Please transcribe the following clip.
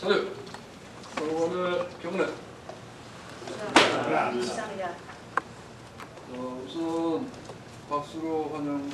자료 서원의 경례 감사합니다. 어, 우선 박수로 환영